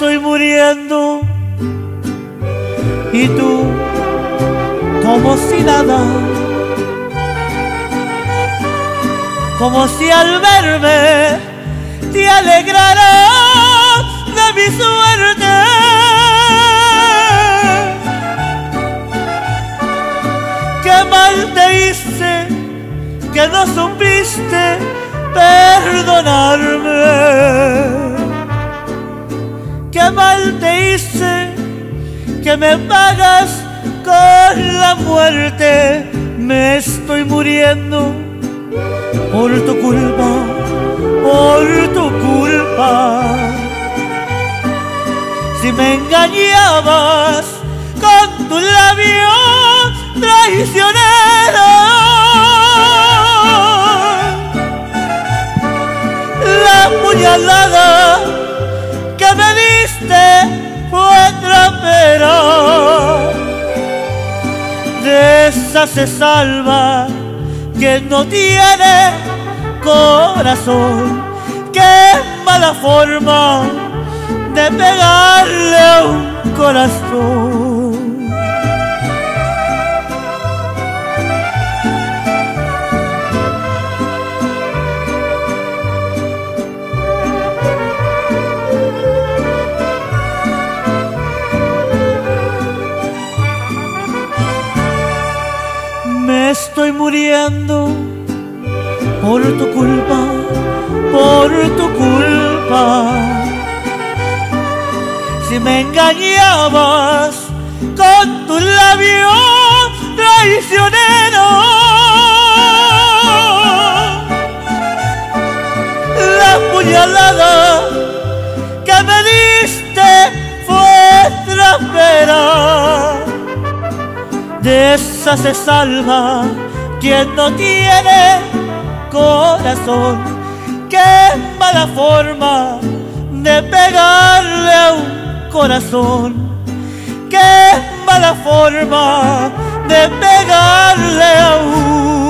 muriendo y tú como si nada, como si al verme te alegrara de mi suerte. Qué mal te hice que no supiste perdonarme. Te hice que me pagas con la muerte. Me estoy muriendo por tu culpa, por tu culpa. Si me engañabas con tu labio traicionero, la puñalada Esa se salva que no tiene corazón. Qué mala forma de pegarle un corazón. Estoy muriendo por tu culpa, por tu culpa. Si me engañabas con tu labio traicionero, la puñalada que me diste De esa se salva quien no tiene corazón. Qué mala forma de pegarle a un corazón. Qué mala forma de pegarle a un